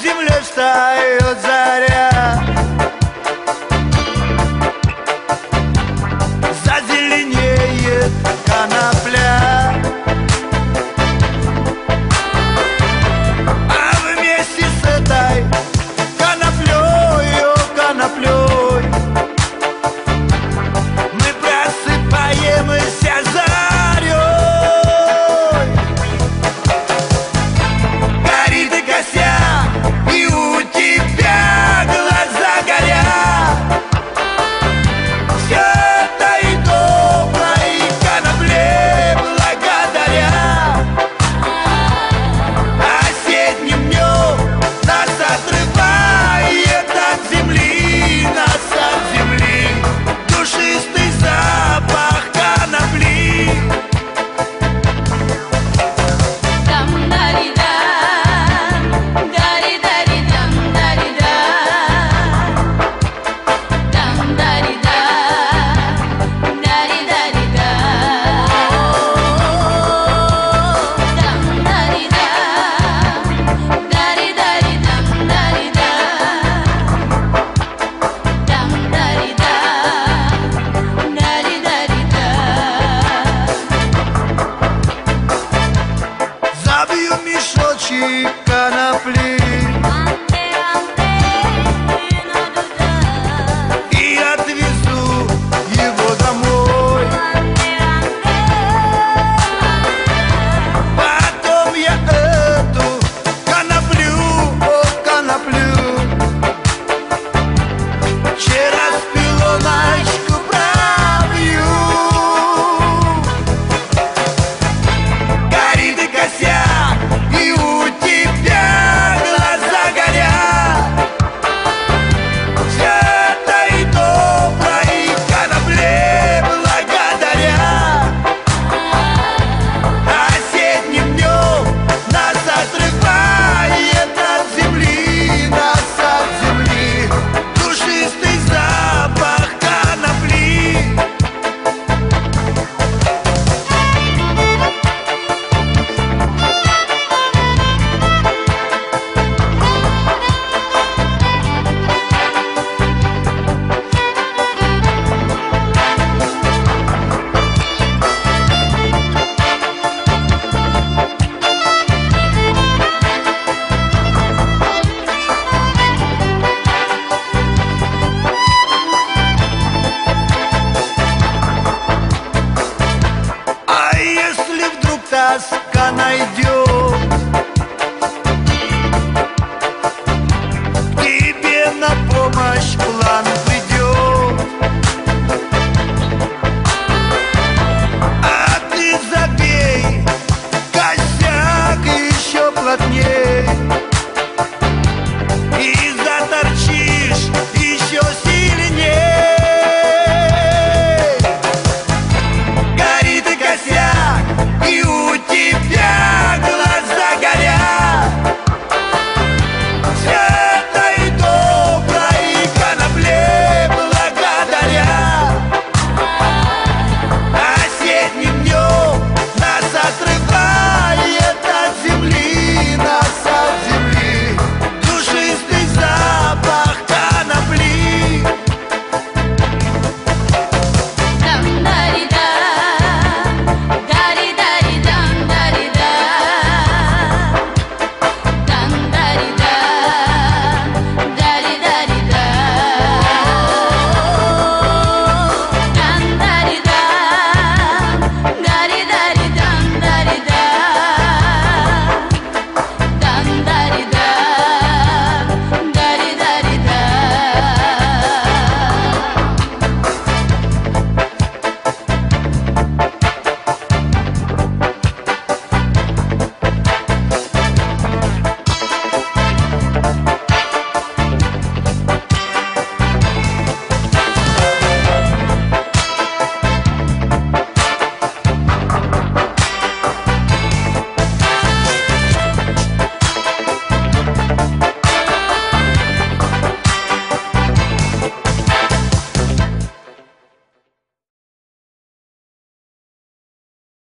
Землей встает заря ay